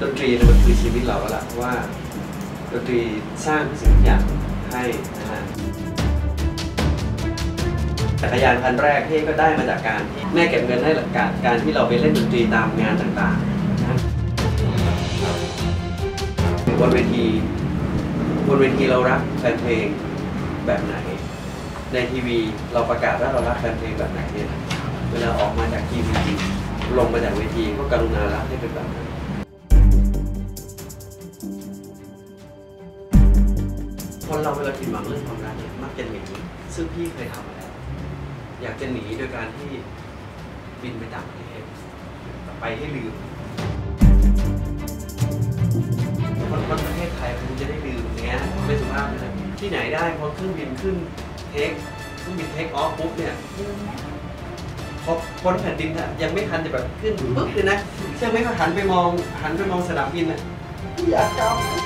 ดนตรีมันคือชีวิตเราแล้วล่ะเพราะว่าดนตรีสร้างสิ่งทุกอย่างให้นะฮะจักรยานคันแรกที่ก็ได้มาจากการที่แม่เก็บเงินให้หลักการการที่เราไปเล่นดนตรีตามงานต่างๆนะบนเวทีบนเวทีเรารักแฟนเพลงแบบไหน ในทีวีเราประกาศว่าเรารักแฟนเพลงแบบไหนเนี่ยเวลาออกมาจากทีวีลงมาจากเวทีก็กรุณารักให้เป็นแบบนั้น คนเราเวลาผิดหวังเรื่องความรักเนี่ยมักจะหนีซึ่งพี่เคยทำมาแล้ว อยากจะหนีโดยการที่บินไปต่างประเทศไปให้ลืมคนประเทศไทยมันจะได้ลืมอย่างเงี้ยไม่สุภาพเลยที่ไหนได้พอเครื่องบินขึ้นเทคเครื่องบินเทคออฟปุ๊บเนี่ยพอพ้นแผ่นดินอะยังไม่ทันจะแบบขึ้นปุ๊บเลยนะเชื่อไหมเขาหันไปมองหันไปมองสนามบินอะอยากกลับ